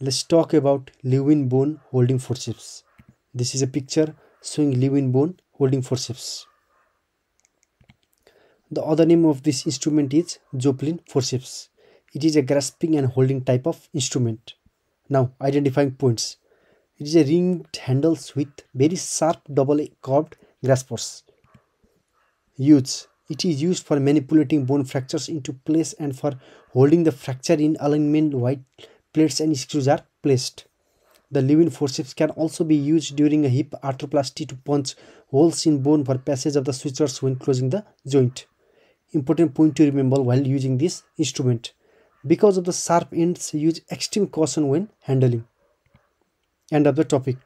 let's talk about Lewin bone holding forceps. This is a picture showing Lewin bone holding forceps. The other name of this instrument is Joplin forceps. It is a grasping and holding type of instrument. Now identifying points. It is a ringed handles with very sharp double curved graspers. Use. It is used for manipulating bone fractures into place and for holding the fracture in alignment while plates and screws are placed. The Lewin forceps can also be used during a hip arthroplasty to punch holes in bone for passage of the sutures when closing the joint. Important point to remember while using this instrument. Because of the sharp ends, use extreme caution when handling. End of the topic.